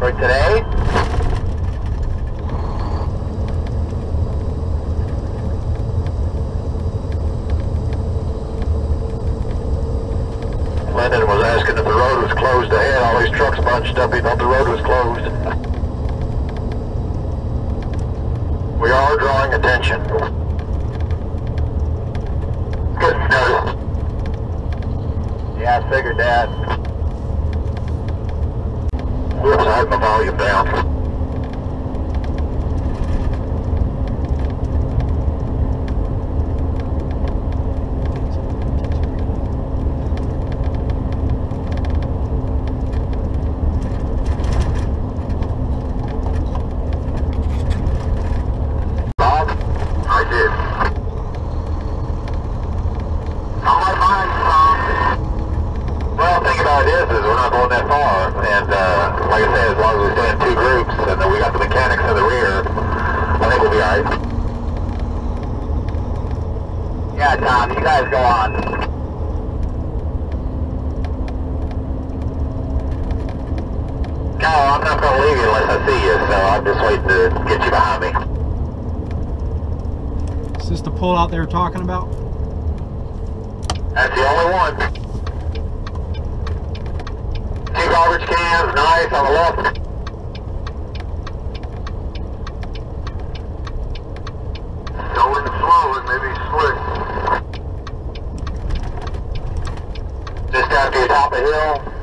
for today. Lennon was asking if the road was closed ahead, all these trucks bunched up, he thought the road was closed. We are drawing attention. Yeah, I figured that. I had my volume down. Bob? I did. How am I fine, Tom? Well, the thing about it is, is we're not going that far, and uh, like I said, as long as we stay in two groups, and then we got the mechanics in the rear, I think we'll be alright. Yeah, Tom, you guys go on. No, I'm not gonna leave you unless I see you, so I'm just waiting to get you behind me. Is this the pullout they were talking about? That's the only one. Two garbage cans, nice on the left. Going slow, it may be slick. Just after you top of hill,